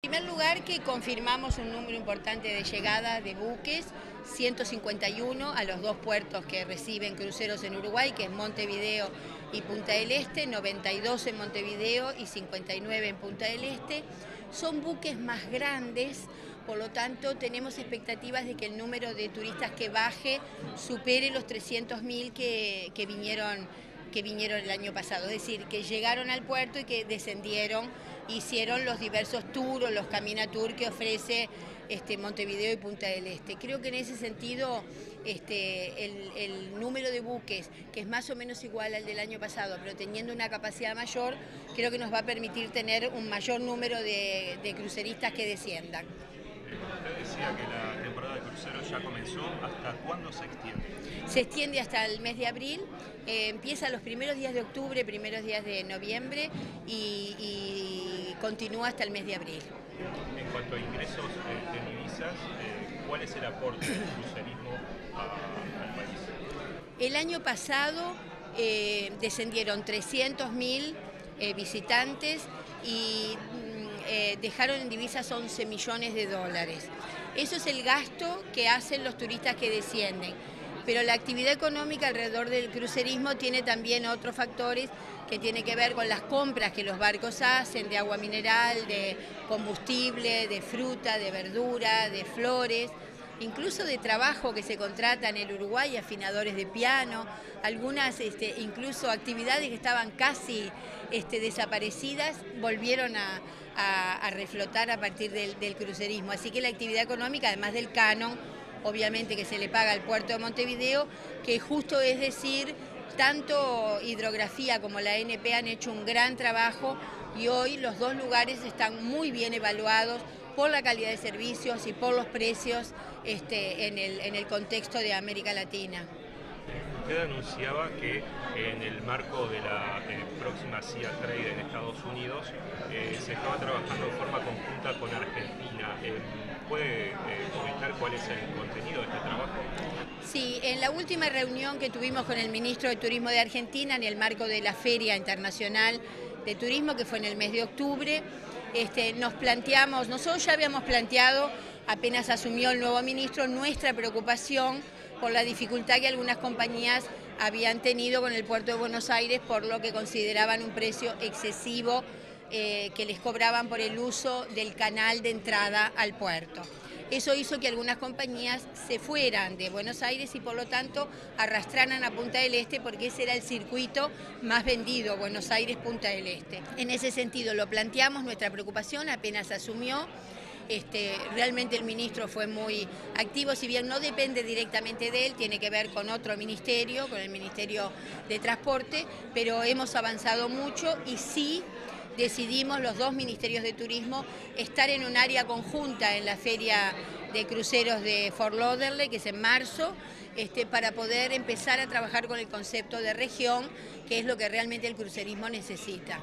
En primer lugar que confirmamos un número importante de llegadas de buques, 151 a los dos puertos que reciben cruceros en Uruguay, que es Montevideo y Punta del Este, 92 en Montevideo y 59 en Punta del Este. Son buques más grandes, por lo tanto tenemos expectativas de que el número de turistas que baje supere los 300.000 que, que vinieron que vinieron el año pasado, es decir, que llegaron al puerto y que descendieron, hicieron los diversos tours, los Camina Tour que ofrece este, Montevideo y Punta del Este. Creo que en ese sentido este, el, número de buques, que es más o menos igual al del año pasado, pero teniendo una capacidad mayor, creo que nos va a permitir tener un mayor número de, de cruceristas que desciendan. Usted decía que la temporada de cruceros ya comenzó, ¿hasta cuándo se extiende? Se extiende hasta el mes de abril, eh, empieza los primeros días de octubre, primeros días de noviembre y, continúa hasta el mes de abril. En cuanto a ingresos eh, de divisas, eh, ¿cuál es el aporte del crucerismo al país? El año pasado descendieron 300.000 visitantes y eh, dejaron en divisas 11 millones de dólares. Eso es el gasto que hacen los turistas que descienden. Pero la actividad económica alrededor del crucerismo tiene también otros factores que tienen que ver con las compras que los barcos hacen de agua mineral, de combustible, de fruta, de verdura, de flores incluso de trabajo que se contrata en el Uruguay, afinadores de piano, algunas este, incluso actividades que estaban casi este, desaparecidas volvieron a, reflotar a partir del, crucerismo. Así que la actividad económica, además del canon, obviamente que se le paga al puerto de Montevideo, que justo es decir, tanto hidrografía como la NP han hecho un gran trabajo y hoy los dos lugares están muy bien evaluados por la calidad de servicios y por los precios este, en el contexto de América Latina. Usted anunciaba que en el marco de la eh, próxima CIA Trade en Estados Unidos eh, se estaba trabajando de forma conjunta con Argentina. Eh, ¿Puede comentar cuál es el contenido de este trabajo? Sí, en la última reunión que tuvimos con el ministro de Turismo de Argentina en el marco de la Feria Internacional de Turismo, que fue en el mes de octubre, este, nos planteamos, nosotros ya habíamos planteado, apenas asumió el nuevo ministro, nuestra preocupación por la dificultad que algunas compañías habían tenido con el puerto de Buenos Aires por lo que consideraban un precio excesivo eh, que les cobraban por el uso del canal de entrada al puerto. Eso hizo que algunas compañías se fueran de Buenos Aires y por lo tanto arrastraran a Punta del Este porque ese era el circuito más vendido, Buenos Aires-Punta del Este. En ese sentido lo planteamos, nuestra preocupación apenas asumió. Este, realmente el ministro fue muy activo, si bien no depende directamente de él, tiene que ver con otro ministerio, con el Ministerio de Transporte, pero hemos avanzado mucho y sí decidimos los dos ministerios de turismo estar en un área conjunta en la feria de cruceros de Fort Lauderdale, que es en marzo, este, para poder empezar a trabajar con el concepto de región, que es lo que realmente el crucerismo necesita.